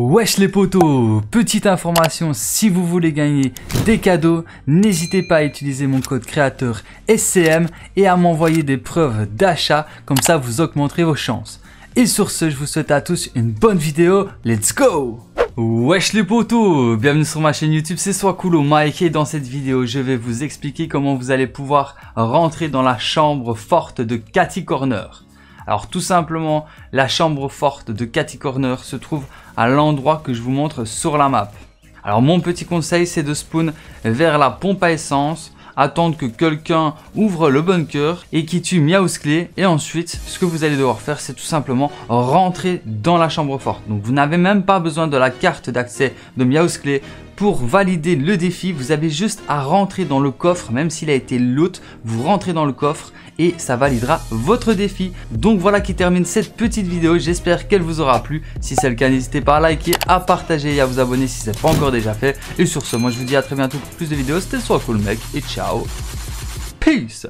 Wesh les potos Petite information, si vous voulez gagner des cadeaux, n'hésitez pas à utiliser mon code créateur SCM et à m'envoyer des preuves d'achat, comme ça vous augmenterez vos chances. Et sur ce, je vous souhaite à tous une bonne vidéo, let's go Wesh les potos Bienvenue sur ma chaîne YouTube, c'est Swakulo Mike et dans cette vidéo, je vais vous expliquer comment vous allez pouvoir rentrer dans la chambre forte de Cathy Corner. Alors tout simplement, la chambre forte de Cathy Corner se trouve à l'endroit que je vous montre sur la map. Alors mon petit conseil, c'est de spawn vers la pompe à essence, attendre que quelqu'un ouvre le bunker et qui tue Miaousclé et ensuite ce que vous allez devoir faire c'est tout simplement rentrer dans la chambre forte. Donc vous n'avez même pas besoin de la carte d'accès de Miaousclé pour valider le défi, vous avez juste à rentrer dans le coffre, même s'il a été loot, vous rentrez dans le coffre et ça validera votre défi. Donc voilà qui termine cette petite vidéo, j'espère qu'elle vous aura plu. Si c'est le cas, n'hésitez pas à liker, à partager et à vous abonner si ce n'est pas encore déjà fait. Et sur ce, moi je vous dis à très bientôt pour plus de vidéos, c'était soit cool mec et ciao. Peace